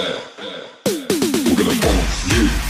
We're gonna bomb you.